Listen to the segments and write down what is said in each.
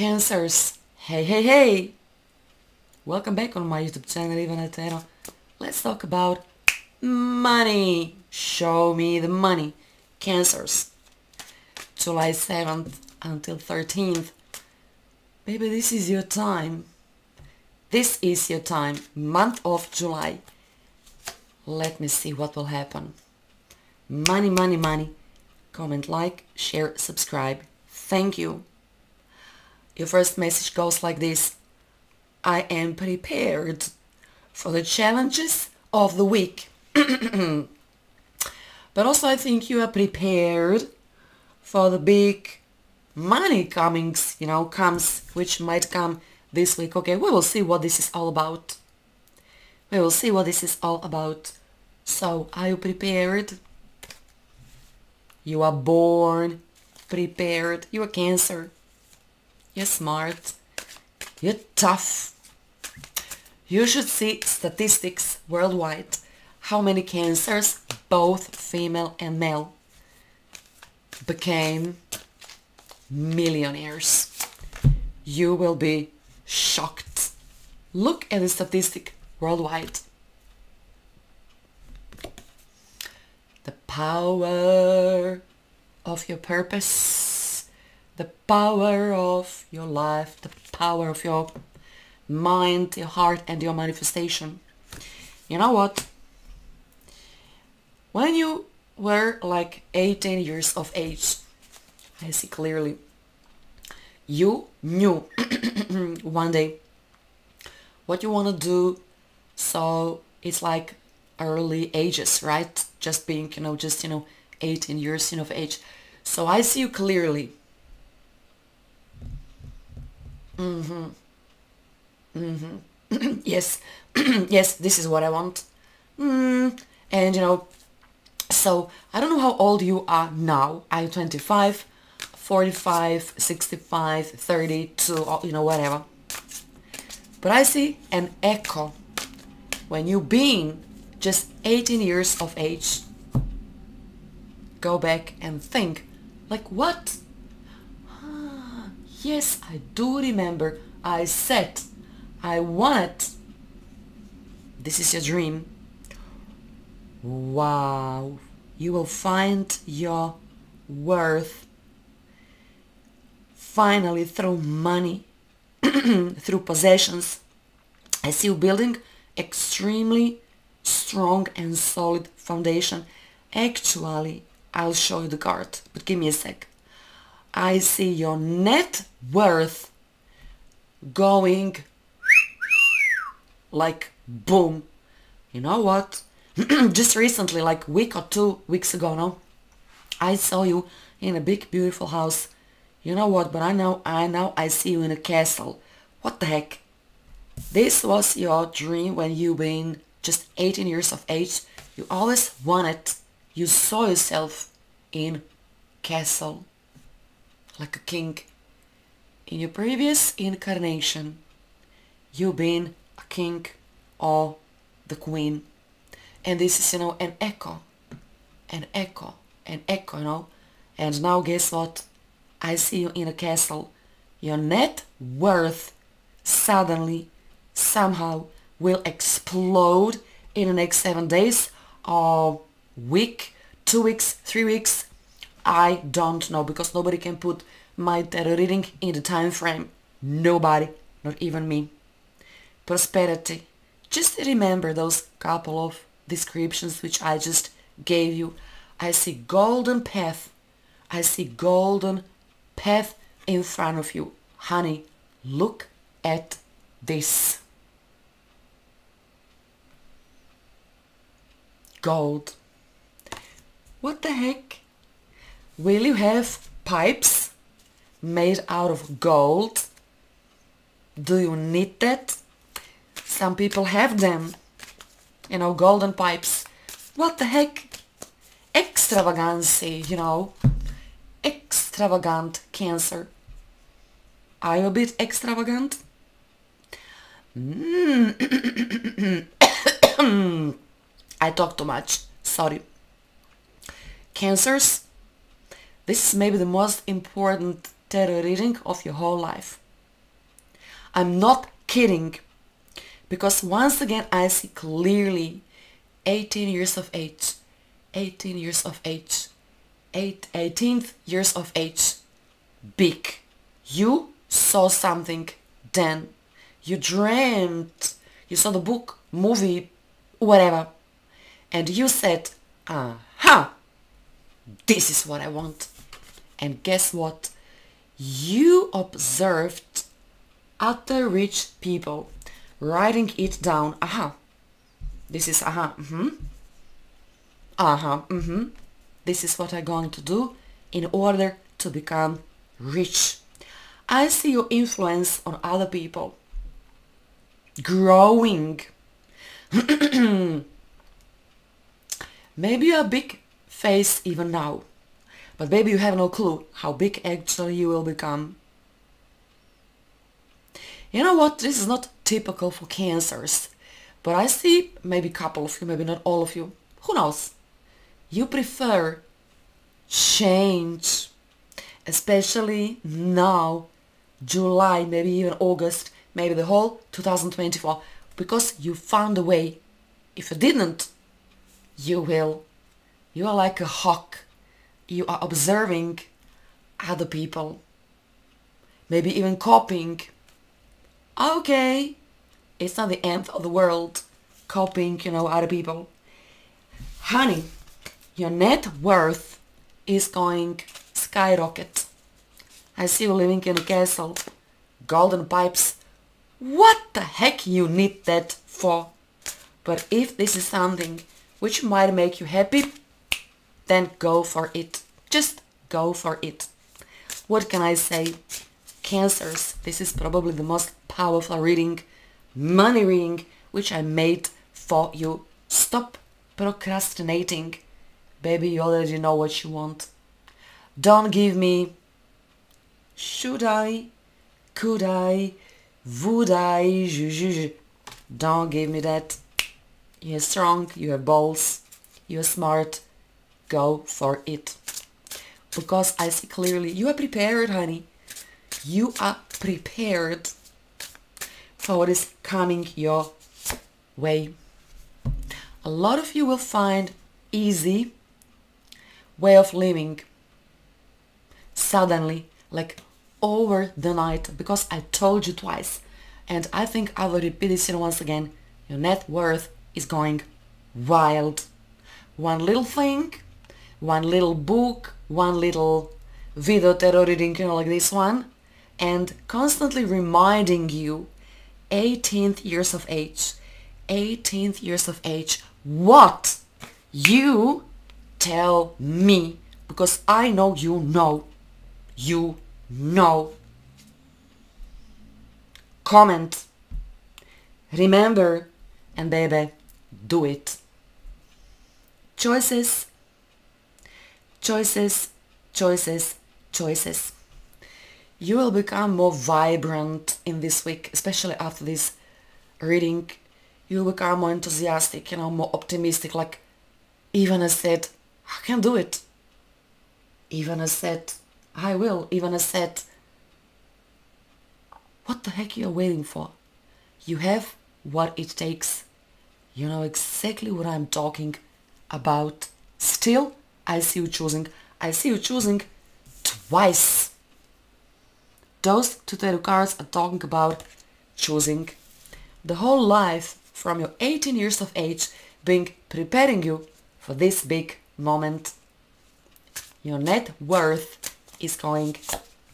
Cancers, hey hey hey! Welcome back on my YouTube channel Tarot. Let's talk about money. Show me the money. Cancers. July 7th until 13th. Baby, this is your time. This is your time. Month of July. Let me see what will happen. Money, money, money. Comment, like, share, subscribe. Thank you. Your first message goes like this. I am prepared for the challenges of the week. but also I think you are prepared for the big money comings, you know, comes, which might come this week. Okay, we will see what this is all about. We will see what this is all about. So, are you prepared? You are born prepared. You are cancer. You're smart. You're tough. You should see statistics worldwide. How many cancers, both female and male, became millionaires. You will be shocked. Look at the statistic worldwide. The power of your purpose, the power of your life, the power of your mind, your heart and your manifestation. You know what? When you were like 18 years of age, I see clearly, you knew one day what you want to do. So it's like early ages, right? Just being, you know, just, you know, 18 years you know, of age. So I see you clearly. Mm-hmm. Mm-hmm. yes. yes, this is what I want. Mm. And, you know, so I don't know how old you are now. I'm 25, 45, 65, 32, you know, whatever. But I see an echo when you being just 18 years of age. Go back and think, like what? Yes, I do remember. I said I want. This is your dream. Wow. You will find your worth finally through money, through possessions. I see you building extremely strong and solid foundation. Actually, I'll show you the card, but give me a sec. I see your net worth going like boom. You know what? Just recently, like week or two weeks ago now, I saw you in a big beautiful house. You know what? But I know, I now I see you in a castle. What the heck? This was your dream when you been just 18 years of age. You always wanted you saw yourself in castle like a king. In your previous incarnation, you've been a king or the queen. And this is, you know, an echo, an echo, an echo, you know. And now guess what? I see you in a castle. Your net worth suddenly, somehow, will explode in the next seven days or week, two weeks, three weeks, I don't know because nobody can put my tarot reading in the time frame. Nobody, not even me. Prosperity. Just remember those couple of descriptions which I just gave you. I see golden path. I see golden path in front of you. Honey, look at this. Gold. What the heck? Will you have pipes made out of gold? Do you need that? Some people have them. You know, golden pipes. What the heck? Extravagancy, you know. Extravagant cancer. Are you a bit extravagant? Mm. I talk too much. Sorry cancers, this is maybe the most important tarot reading of your whole life. I'm not kidding. Because once again I see clearly 18 years of age, 18 years of age, 8, 18th years of age, big. You saw something then. You dreamt. You saw the book, movie, whatever. And you said, aha, this is what I want. And guess what? You observed other rich people writing it down. Aha. This is aha. Mm-hmm. Aha. Mm-hmm. This is what I'm going to do in order to become rich. I see your influence on other people growing. maybe a big face even now, but maybe you have no clue how big actually you will become. You know what? This is not typical for cancers, but I see maybe a couple of you, maybe not all of you. Who knows? You prefer change, especially now, July, maybe even August, maybe the whole 2024, because you found a way. If you didn't, you will. You are like a hawk. You are observing other people, maybe even copying okay, it's not the end of the world copying, you know, other people. Honey, your net worth is going skyrocket. I see you living in a castle. Golden pipes. What the heck you need that for? But if this is something which might make you happy, then go for it. Just go for it. What can I say? Cancers, this is probably the most powerful reading, money reading, which I made for you. Stop procrastinating. Baby, you already know what you want. Don't give me should I, could I, would I, don't give me that. You're strong, you have balls, you're smart, go for it. Because I see clearly, you are prepared, honey. You are prepared for what is coming your way. A lot of you will find easy way of living suddenly, like over the night, because I told you twice. And I think I will repeat this once again. Your net worth is going wild. One little thing, one little book, one little video tarot reading, you know, like this one, and constantly reminding you 18th years of age, 18th years of age, what you tell me because I know you know, you know. Comment, remember, and baby, do it. Choices, choices, choices, choices you will become more vibrant in this week, especially after this reading. You'll become more enthusiastic, you know, more optimistic, like even I said, I can do it. Even I said, I will. Even I said, what the heck you're you waiting for? You have what it takes. You know exactly what I'm talking about. Still, I see you choosing. I see you choosing twice those two tarot cards are talking about choosing the whole life from your 18 years of age being preparing you for this big moment. Your net worth is going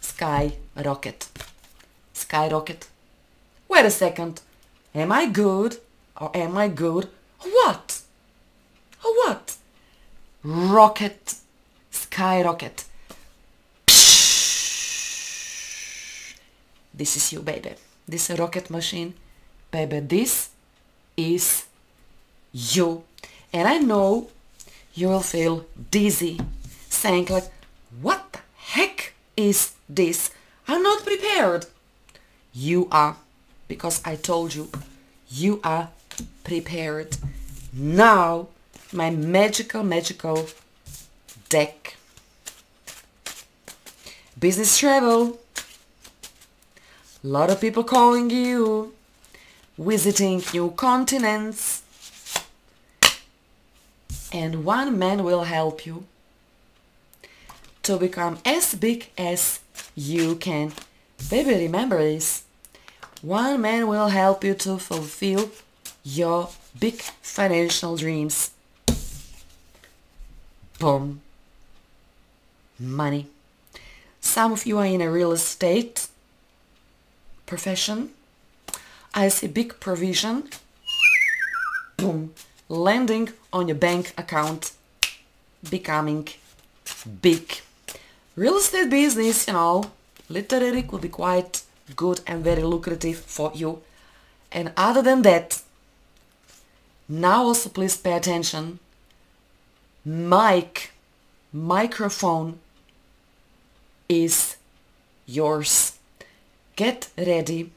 skyrocket. Skyrocket. Wait a second. Am I good or am I good? What? What? Rocket. Skyrocket. This is you, baby. This rocket machine, baby. This is you. And I know you will feel dizzy, saying like, what the heck is this? I'm not prepared. You are, because I told you, you are prepared. Now, my magical, magical deck. Business travel A Lot of people calling you, visiting new continents. And one man will help you to become as big as you can. Baby, remember this. One man will help you to fulfill your big financial dreams. Money. Some of you are in a real estate profession. I see big provision. Boom. Landing on your bank account. Becoming big. Real estate business, you know, literally could be quite good and very lucrative for you. And other than that, now also please pay attention. Mic, microphone is yours. Get ready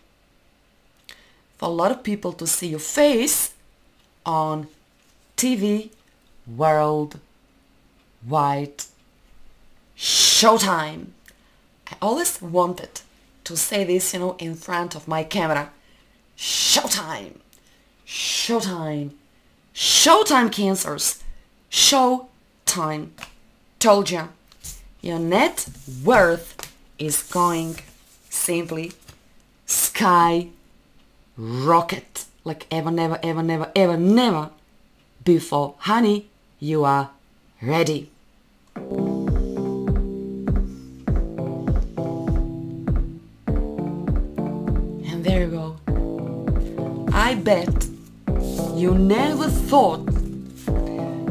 for a lot of people to see your face on TV World Wide Showtime! I always wanted to say this, you know, in front of my camera. Showtime! Showtime! Showtime cancers! Showtime! Told ya. Your net worth is going simply sky rocket like ever never ever never ever never before honey you are ready and there you go i bet you never thought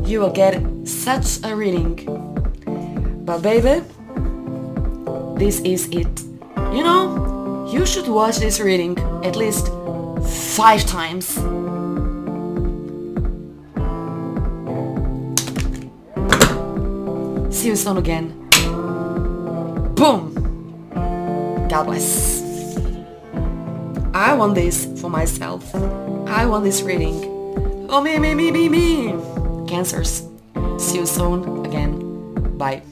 you will get such a reading. But baby this is it. You know you should watch this reading at least five times. See you soon again. Boom! God bless. I want this for myself. I want this reading. Oh me me me me me cancers see you soon again. Bye